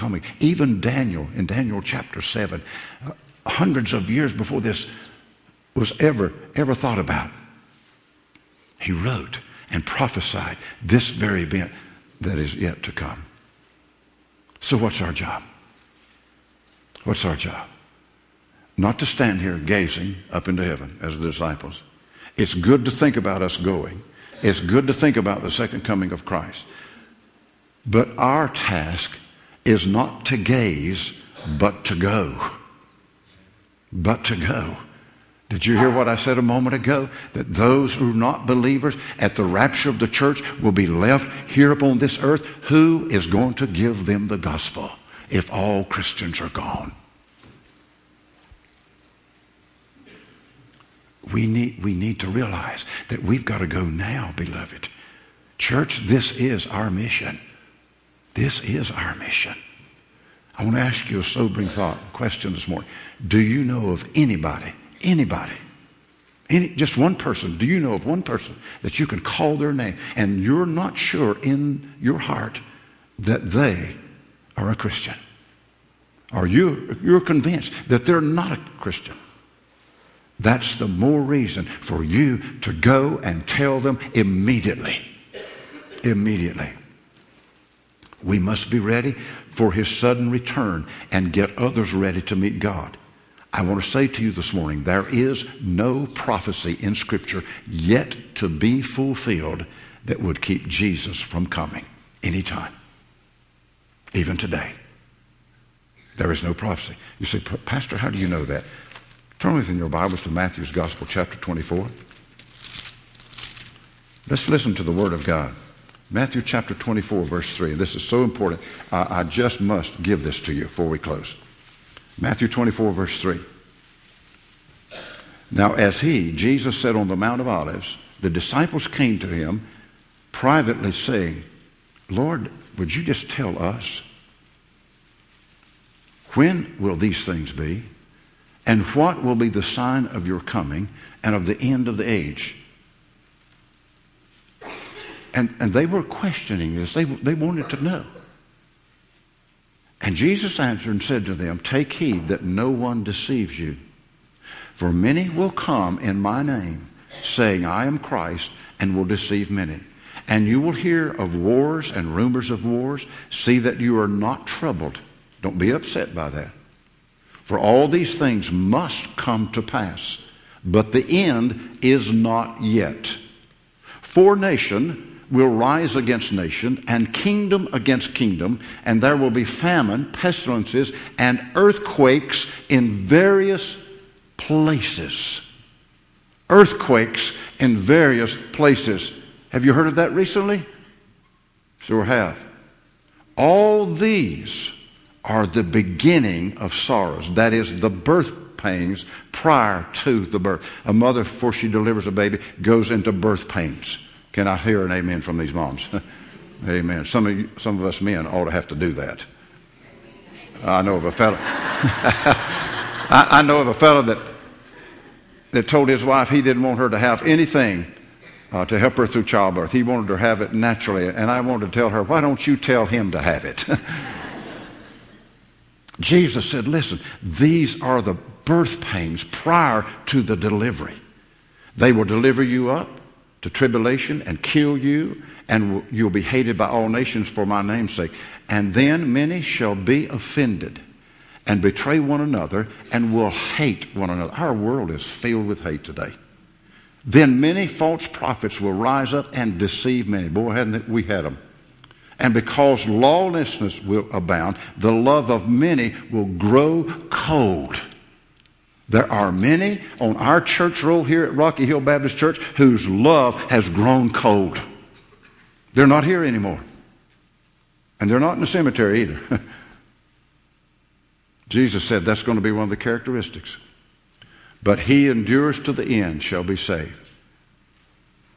coming. Even Daniel, in Daniel chapter 7, uh, hundreds of years before this was ever, ever thought about, he wrote and prophesied this very event that is yet to come. So, what's our job? What's our job? Not to stand here gazing up into heaven as the disciples. It's good to think about us going. It's good to think about the second coming of Christ. But our task is not to gaze, but to go. But to go. Did you hear what I said a moment ago? That those who are not believers at the rapture of the church will be left here upon this earth. Who is going to give them the gospel if all Christians are gone? We need, we need to realize that we've got to go now, beloved. Church, this is our mission. This is our mission. I want to ask you a sobering thought question this morning. Do you know of anybody Anybody. Any, just one person. Do you know of one person that you can call their name and you're not sure in your heart that they are a Christian? Or you, you're convinced that they're not a Christian? That's the more reason for you to go and tell them immediately. Immediately. We must be ready for his sudden return and get others ready to meet God. I want to say to you this morning there is no prophecy in Scripture yet to be fulfilled that would keep Jesus from coming anytime, even today. There is no prophecy. You say, Pastor, how do you know that? Turn with me in your Bibles to Matthew's Gospel, chapter 24. Let's listen to the Word of God. Matthew chapter 24, verse 3. This is so important. I, I just must give this to you before we close. Matthew 24, verse 3. Now, as he, Jesus, sat on the Mount of Olives, the disciples came to him privately saying, Lord, would you just tell us when will these things be? And what will be the sign of your coming and of the end of the age? And, and they were questioning this. They, they wanted to know. And Jesus answered and said to them, Take heed that no one deceives you. For many will come in my name, saying, I am Christ, and will deceive many. And you will hear of wars and rumors of wars. See that you are not troubled. Don't be upset by that. For all these things must come to pass, but the end is not yet. For nation will rise against nation and kingdom against kingdom, and there will be famine, pestilences, and earthquakes in various places. Earthquakes in various places. Have you heard of that recently? Sure have. All these are the beginning of sorrows. That is, the birth pains prior to the birth. A mother, before she delivers a baby, goes into birth pains. Can I hear an amen from these moms? amen. Some of, you, some of us men ought to have to do that. I know of a fellow. I, I, know of a fellow that that told his wife he didn't want her to have anything uh, to help her through childbirth. He wanted her to have it naturally, and I wanted to tell her, "Why don't you tell him to have it?" Jesus said, "Listen, these are the birth pains prior to the delivery. They will deliver you up." To tribulation and kill you, and you'll be hated by all nations for my name's sake. And then many shall be offended and betray one another and will hate one another. Our world is filled with hate today. Then many false prophets will rise up and deceive many. Boy, hadn't we had them. And because lawlessness will abound, the love of many will grow cold. There are many on our church roll here at Rocky Hill Baptist Church whose love has grown cold. They're not here anymore. And they're not in the cemetery either. Jesus said that's going to be one of the characteristics. But he endures to the end shall be saved.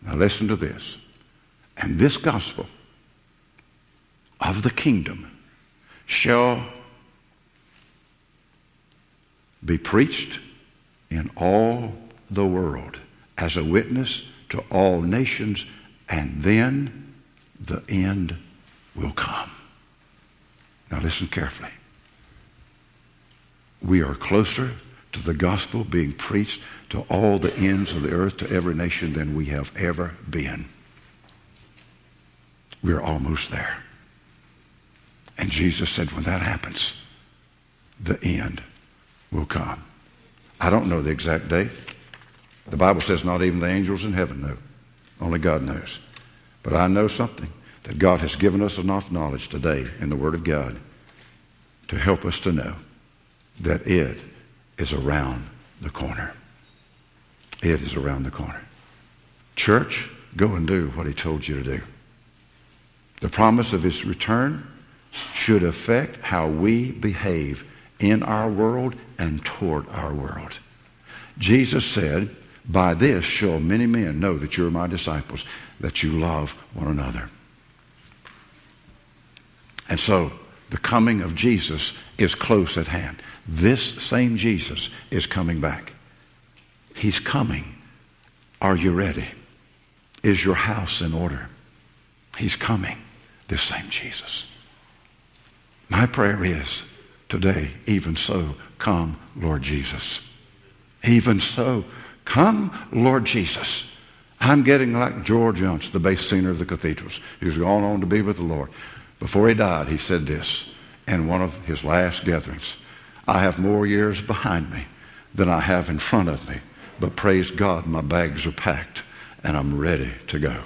Now listen to this. And this gospel of the kingdom shall be preached in all the world as a witness to all nations, and then the end will come. Now listen carefully. We are closer to the gospel being preached to all the ends of the earth, to every nation, than we have ever been. We're almost there. And Jesus said, when that happens, the end will come. I don't know the exact date. The Bible says not even the angels in heaven know. Only God knows. But I know something that God has given us enough knowledge today in the Word of God to help us to know that it is around the corner. It is around the corner. Church, go and do what He told you to do. The promise of His return should affect how we behave in our world and toward our world. Jesus said, By this shall many men know that you're my disciples, that you love one another. And so, the coming of Jesus is close at hand. This same Jesus is coming back. He's coming. Are you ready? Is your house in order? He's coming. This same Jesus. My prayer is today, even so, come, Lord Jesus. Even so, come, Lord Jesus. I'm getting like George Younce, the bass singer of the cathedrals, who's gone on to be with the Lord. Before he died, he said this in one of his last gatherings I have more years behind me than I have in front of me, but praise God, my bags are packed and I'm ready to go.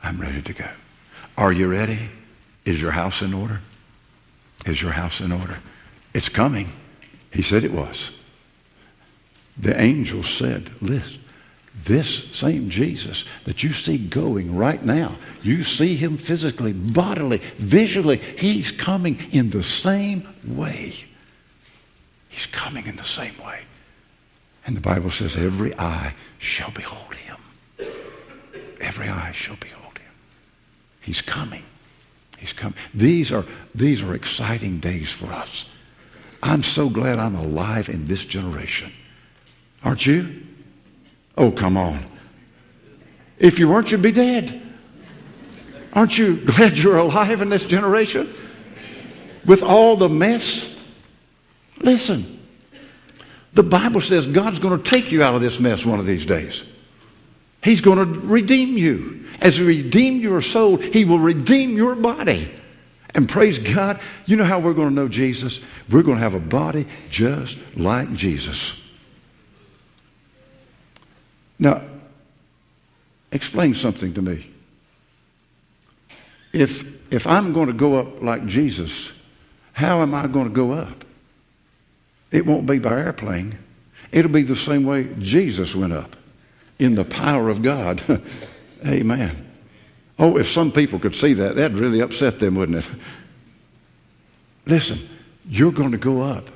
I'm ready to go. Are you ready? Is your house in order? Is your house in order? It's coming. He said it was. The angel said, Listen, this same Jesus that you see going right now, you see him physically, bodily, visually, he's coming in the same way. He's coming in the same way. And the Bible says, every eye shall behold him. Every eye shall behold him. He's coming. He's coming. These are, these are exciting days for us. I'm so glad I'm alive in this generation. Aren't you? Oh, come on. If you weren't, you'd be dead. Aren't you glad you're alive in this generation? With all the mess? Listen, the Bible says God's going to take you out of this mess one of these days. He's going to redeem you. As He redeemed your soul, He will redeem your body. And praise God, you know how we're going to know Jesus? We're going to have a body just like Jesus. Now, explain something to me. If, if I'm going to go up like Jesus, how am I going to go up? It won't be by airplane. It'll be the same way Jesus went up in the power of God. Amen. Oh, if some people could see that, that'd really upset them, wouldn't it? Listen, you're going to go up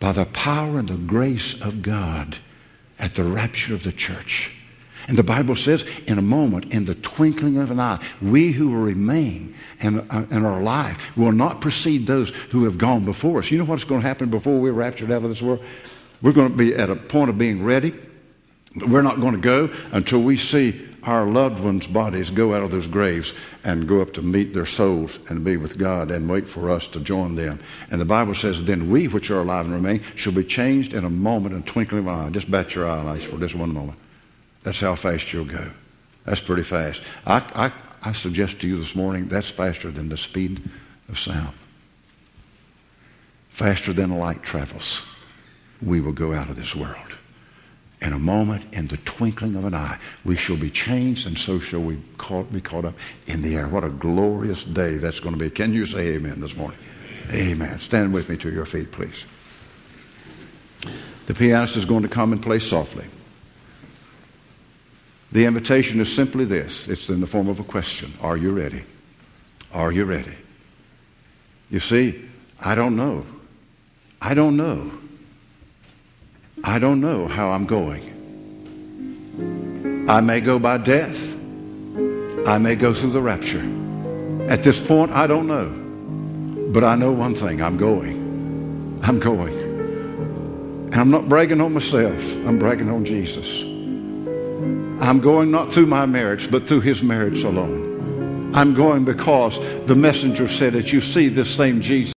by the power and the grace of God at the rapture of the church. And the Bible says, in a moment, in the twinkling of an eye, we who will remain and, uh, and are alive will not precede those who have gone before us. You know what's going to happen before we're raptured out of this world? We're going to be at a point of being ready. We're not going to go until we see our loved ones' bodies go out of those graves and go up to meet their souls and be with God and wait for us to join them. And the Bible says, Then we which are alive and remain shall be changed in a moment, in a twinkling of an eye. Just bat your eyelash for just one moment. That's how fast you'll go. That's pretty fast. I, I, I suggest to you this morning that's faster than the speed of sound. Faster than light travels. We will go out of this world in a moment, in the twinkling of an eye, we shall be changed, and so shall we caught, be caught up in the air. What a glorious day that's going to be. Can you say amen this morning? Amen. amen. Stand with me to your feet, please. The pianist is going to come and play softly. The invitation is simply this it's in the form of a question Are you ready? Are you ready? You see, I don't know. I don't know. I don't know how I'm going. I may go by death. I may go through the rapture. At this point, I don't know. But I know one thing I'm going. I'm going. And I'm not bragging on myself, I'm bragging on Jesus. I'm going not through my merits, but through his merits alone. I'm going because the messenger said it. You see this same Jesus.